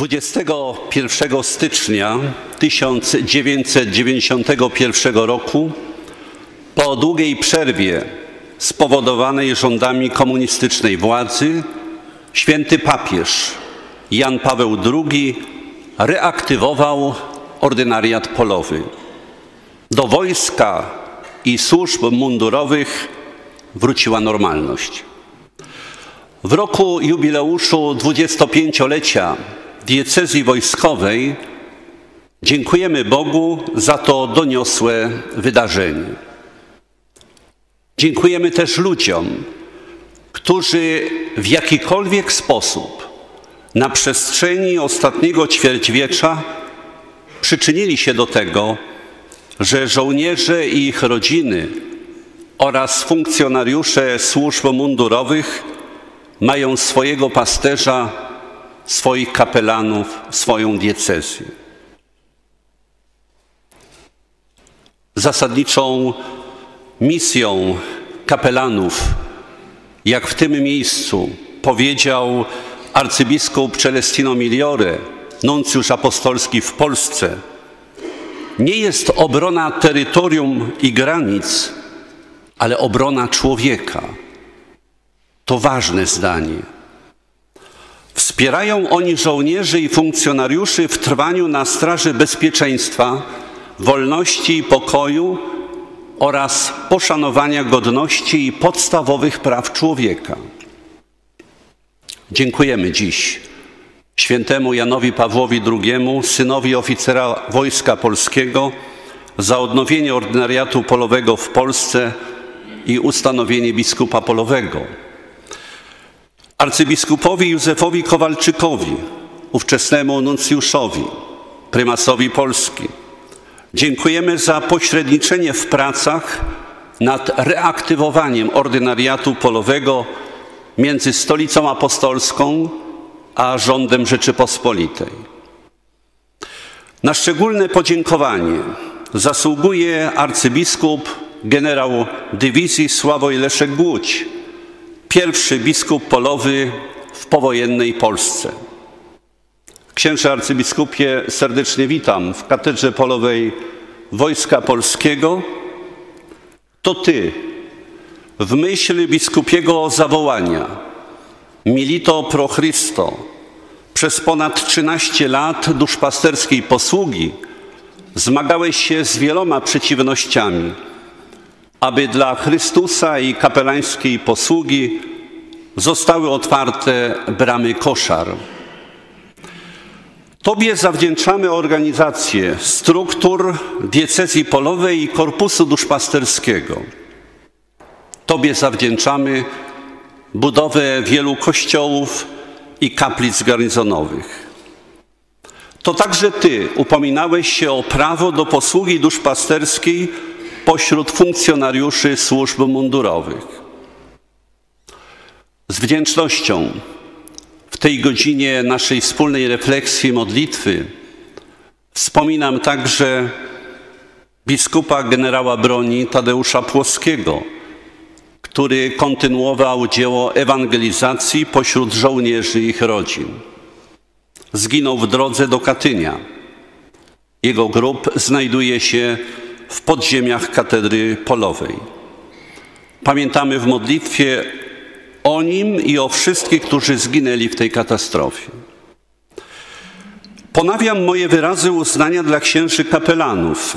21 stycznia 1991 roku, po długiej przerwie spowodowanej rządami komunistycznej władzy, święty papież Jan Paweł II reaktywował ordynariat polowy. Do wojska i służb mundurowych wróciła normalność. W roku jubileuszu 25-lecia diecezji wojskowej dziękujemy Bogu za to doniosłe wydarzenie. Dziękujemy też ludziom, którzy w jakikolwiek sposób na przestrzeni ostatniego ćwierćwiecza przyczynili się do tego, że żołnierze i ich rodziny oraz funkcjonariusze służb mundurowych mają swojego pasterza, swoich kapelanów, swoją diecezję. Zasadniczą misją kapelanów, jak w tym miejscu powiedział arcybiskup Celestino Migliore, nuncjusz apostolski w Polsce, nie jest obrona terytorium i granic, ale obrona człowieka. To ważne zdanie. Wspierają oni żołnierzy i funkcjonariuszy w trwaniu na straży bezpieczeństwa, wolności i pokoju oraz poszanowania godności i podstawowych praw człowieka. Dziękujemy dziś świętemu Janowi Pawłowi II, synowi oficera Wojska Polskiego, za odnowienie ordynariatu polowego w Polsce i ustanowienie biskupa polowego. Arcybiskupowi Józefowi Kowalczykowi, ówczesnemu nuncjuszowi, prymasowi Polski. Dziękujemy za pośredniczenie w pracach nad reaktywowaniem ordynariatu polowego między Stolicą Apostolską a rządem Rzeczypospolitej. Na szczególne podziękowanie zasługuje arcybiskup generał dywizji Sławoj Leszek Głódź, pierwszy biskup polowy w powojennej Polsce. Księże arcybiskupie, serdecznie witam w katedrze polowej Wojska Polskiego. To Ty, w myśl biskupiego zawołania Milito pro Christo, przez ponad 13 lat duszpasterskiej posługi zmagałeś się z wieloma przeciwnościami, aby dla Chrystusa i kapelańskiej posługi zostały otwarte bramy koszar. Tobie zawdzięczamy organizację struktur diecezji polowej i korpusu duszpasterskiego. Tobie zawdzięczamy budowę wielu kościołów i kaplic garnizonowych. To także Ty upominałeś się o prawo do posługi duszpasterskiej pośród funkcjonariuszy służb mundurowych. Z wdzięcznością w tej godzinie naszej wspólnej refleksji, modlitwy wspominam także biskupa generała broni Tadeusza Płoskiego, który kontynuował dzieło ewangelizacji pośród żołnierzy ich rodzin. Zginął w drodze do Katynia. Jego grób znajduje się w podziemiach katedry polowej. Pamiętamy w modlitwie o nim i o wszystkich, którzy zginęli w tej katastrofie. Ponawiam moje wyrazy uznania dla księży kapelanów.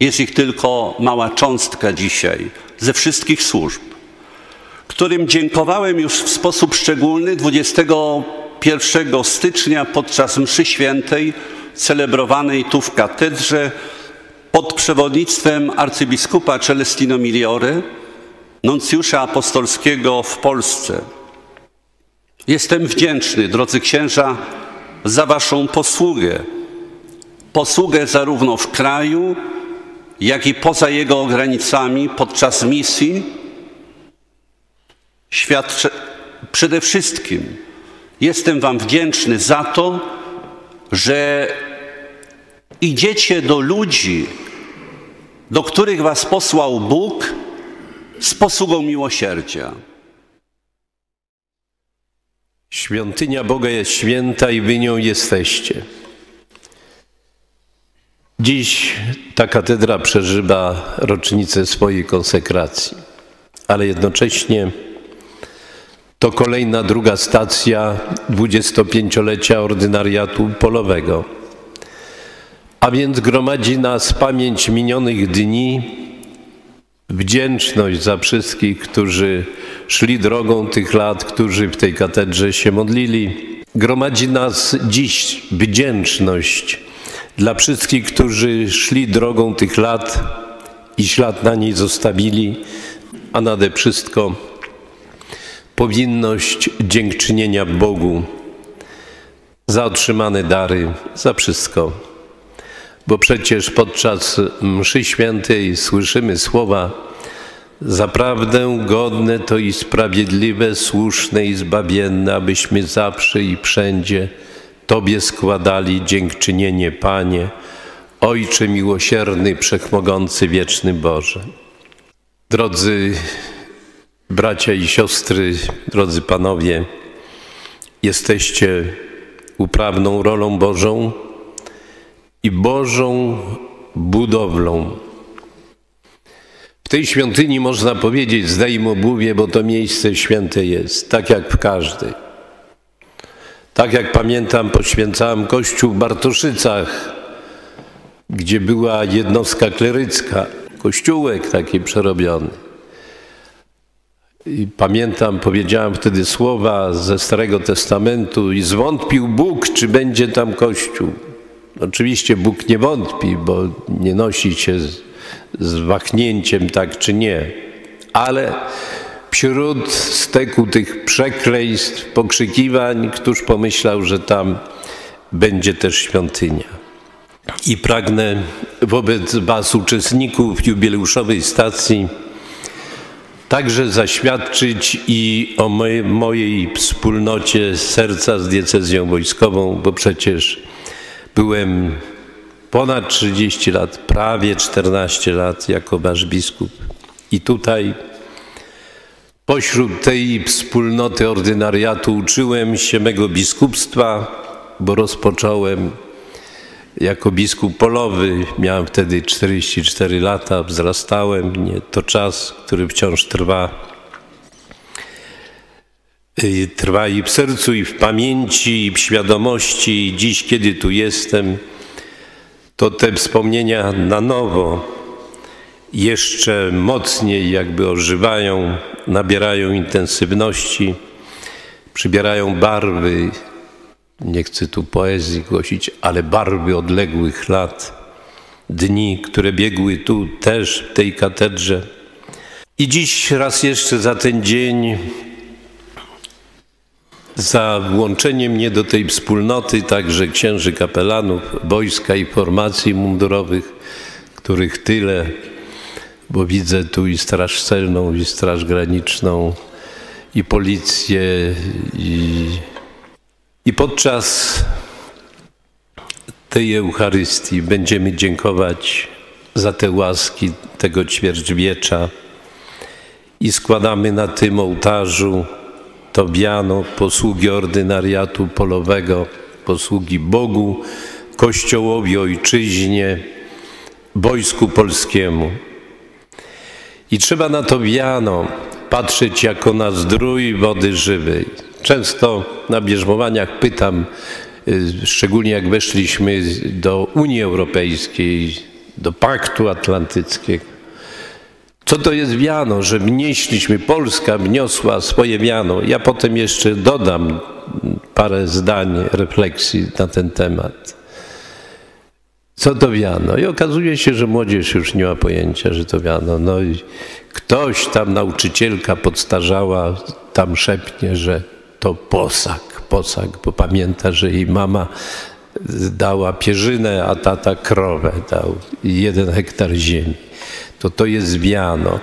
Jest ich tylko mała cząstka dzisiaj ze wszystkich służb, którym dziękowałem już w sposób szczególny 21 stycznia podczas mszy świętej celebrowanej tu w katedrze pod przewodnictwem arcybiskupa Celestino Miliore, nuncjusza apostolskiego w Polsce. Jestem wdzięczny, drodzy księża, za Waszą posługę. Posługę zarówno w kraju, jak i poza jego granicami podczas misji. Świadczę przede wszystkim, jestem Wam wdzięczny za to, że idziecie do ludzi, do których Was posłał Bóg z posługą miłosierdzia. Świątynia Boga jest święta i wy nią jesteście. Dziś ta katedra przeżywa rocznicę swojej konsekracji, ale jednocześnie to kolejna druga stacja 25-lecia ordynariatu polowego. A więc gromadzi nas pamięć minionych dni, wdzięczność za wszystkich, którzy szli drogą tych lat, którzy w tej katedrze się modlili. Gromadzi nas dziś wdzięczność dla wszystkich, którzy szli drogą tych lat i ślad na niej zostawili, a nade wszystko powinność dziękczynienia Bogu za otrzymane dary, za wszystko. Bo przecież podczas mszy świętej słyszymy słowa Zaprawdę godne to i sprawiedliwe, słuszne i zbawienne, abyśmy zawsze i wszędzie Tobie składali dziękczynienie, Panie, Ojcze miłosierny, wszechmogący, wieczny Boże. Drodzy bracia i siostry, drodzy panowie, jesteście uprawną rolą Bożą i Bożą budowlą. W tej świątyni można powiedzieć, zdejm obuwie, bo to miejsce święte jest, tak jak w każdej. Tak jak pamiętam, poświęcałem kościół w Bartoszycach, gdzie była jednostka klerycka, kościółek taki przerobiony. I pamiętam, powiedziałem wtedy słowa ze Starego Testamentu i zwątpił Bóg, czy będzie tam kościół. Oczywiście Bóg nie wątpi, bo nie nosi się z, z wahnięciem tak czy nie, ale wśród steku tych przekleństw, pokrzykiwań, któż pomyślał, że tam będzie też świątynia. I pragnę wobec Was, uczestników jubileuszowej stacji, także zaświadczyć i o mojej wspólnocie serca z diecezją wojskową, bo przecież byłem ponad 30 lat, prawie 14 lat jako wasz biskup. I tutaj pośród tej wspólnoty ordynariatu uczyłem się mego biskupstwa, bo rozpocząłem jako biskup polowy. Miałem wtedy 44 lata, wzrastałem. To czas, który wciąż trwa. Trwa i w sercu, i w pamięci, i w świadomości. I dziś, kiedy tu jestem, to te wspomnienia na nowo jeszcze mocniej jakby ożywają, nabierają intensywności, przybierają barwy, nie chcę tu poezji głosić, ale barwy odległych lat, dni, które biegły tu też w tej katedrze. I dziś raz jeszcze za ten dzień za włączenie mnie do tej wspólnoty także księży kapelanów, wojska i formacji mundurowych, których tyle, bo widzę tu i Straż Celną, i Straż Graniczną, i policję, i, i podczas tej Eucharystii będziemy dziękować za te łaski tego ćwierćwiecza i składamy na tym ołtarzu to wiano posługi ordynariatu polowego, posługi Bogu, Kościołowi, Ojczyźnie, Wojsku Polskiemu. I trzeba na to wiano patrzeć jako na zdrój wody żywej. Często na bierzmowaniach pytam, y, szczególnie jak weszliśmy do Unii Europejskiej, do Paktu Atlantyckiego, co to jest wiano, że wnieśliśmy, Polska wniosła swoje wiano. Ja potem jeszcze dodam parę zdań refleksji na ten temat. Co to wiano? I okazuje się, że młodzież już nie ma pojęcia, że to wiano. No i ktoś tam, nauczycielka podstarzała, tam szepnie, że to posag, posag, bo pamięta, że jej mama dała pierzynę, a tata krowę dał jeden hektar ziemi to to jest wiano.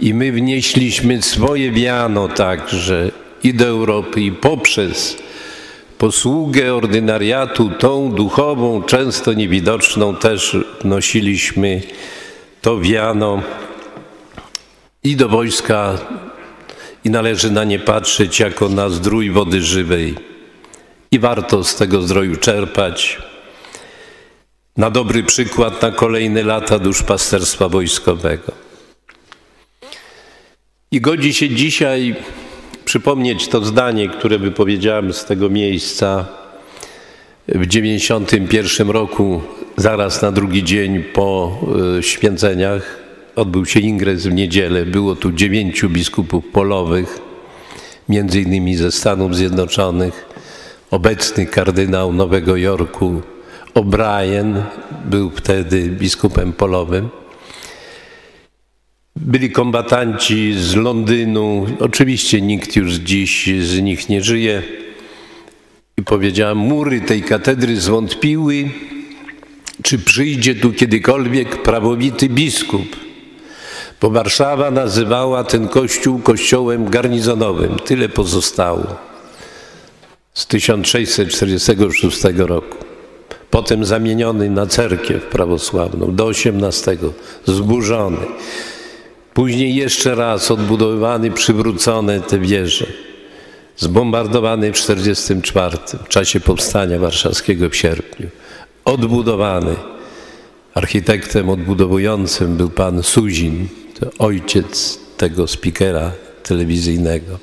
I my wnieśliśmy swoje wiano także i do Europy i poprzez posługę ordynariatu, tą duchową, często niewidoczną też nosiliśmy to wiano i do wojska i należy na nie patrzeć jako na zdrój wody żywej. I warto z tego zdroju czerpać. Na dobry przykład na kolejne lata duszpasterstwa wojskowego. I godzi się dzisiaj przypomnieć to zdanie, które wypowiedziałem z tego miejsca w 91 roku, zaraz na drugi dzień po e, święceniach. Odbył się ingres w niedzielę. Było tu dziewięciu biskupów polowych, między innymi ze Stanów Zjednoczonych. Obecny kardynał Nowego Jorku O'Brien był wtedy biskupem polowym. Byli kombatanci z Londynu. Oczywiście nikt już dziś z nich nie żyje. I powiedziałem, mury tej katedry zwątpiły, czy przyjdzie tu kiedykolwiek prawowity biskup. Bo Warszawa nazywała ten kościół kościołem garnizonowym. Tyle pozostało z 1646 roku. Potem zamieniony na cerkiew prawosławną do XVIII, zburzony. Później jeszcze raz odbudowywany, przywrócone te wieże. Zbombardowany w 1944 w czasie powstania warszawskiego w sierpniu. Odbudowany. Architektem odbudowującym był pan Suzin, ojciec tego spikera telewizyjnego.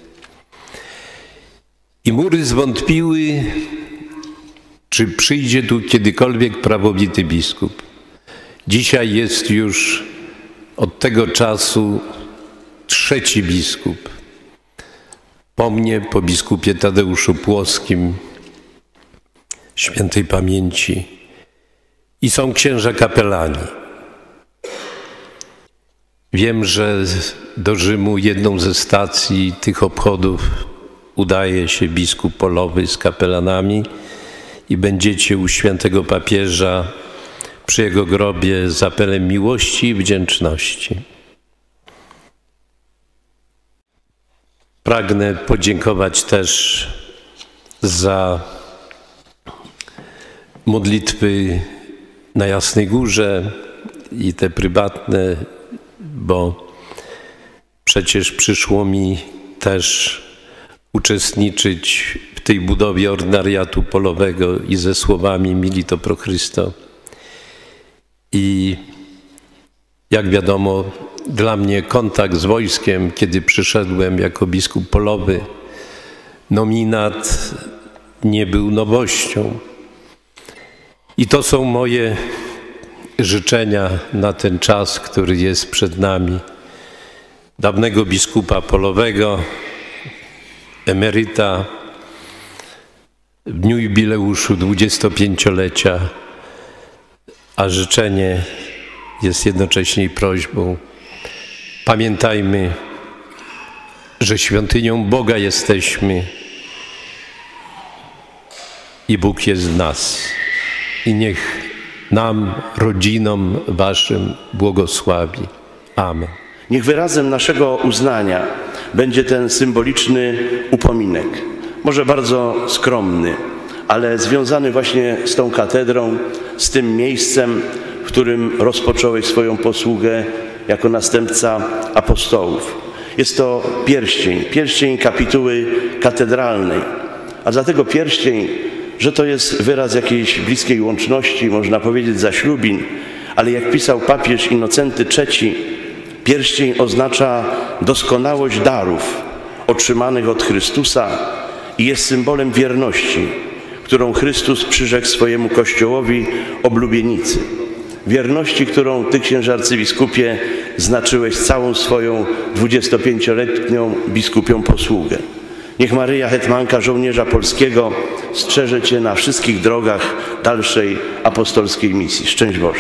I mury zwątpiły, czy przyjdzie tu kiedykolwiek prawowity biskup. Dzisiaj jest już od tego czasu trzeci biskup. Po mnie, po biskupie Tadeuszu Płoskim, świętej pamięci. I są księża kapelani. Wiem, że do Rzymu jedną ze stacji tych obchodów udaje się biskup polowy z kapelanami i będziecie u świętego papieża przy jego grobie z apelem miłości i wdzięczności. Pragnę podziękować też za modlitwy na Jasnej Górze i te prywatne, bo przecież przyszło mi też uczestniczyć tej budowie ordynariatu polowego i ze słowami Milito pro Christo. I jak wiadomo, dla mnie kontakt z wojskiem, kiedy przyszedłem jako biskup polowy, nominat nie był nowością. I to są moje życzenia na ten czas, który jest przed nami. Dawnego biskupa polowego, emeryta, w dniu jubileuszu 25-lecia, a życzenie jest jednocześnie prośbą. Pamiętajmy, że świątynią Boga jesteśmy i Bóg jest w nas. I niech nam, rodzinom Waszym błogosławi. Amen. Niech wyrazem naszego uznania będzie ten symboliczny upominek. Może bardzo skromny, ale związany właśnie z tą katedrą, z tym miejscem, w którym rozpocząłeś swoją posługę jako następca apostołów. Jest to pierścień, pierścień kapituły katedralnej. A dlatego pierścień, że to jest wyraz jakiejś bliskiej łączności, można powiedzieć zaślubin, ale jak pisał papież Innocenty III, pierścień oznacza doskonałość darów otrzymanych od Chrystusa i jest symbolem wierności, którą Chrystus przyrzekł swojemu Kościołowi oblubienicy. Wierności, którą Ty, księże arcybiskupie, znaczyłeś całą swoją 25-letnią biskupią posługę. Niech Maryja, hetmanka żołnierza polskiego, strzeże Cię na wszystkich drogach dalszej apostolskiej misji. Szczęść Boże.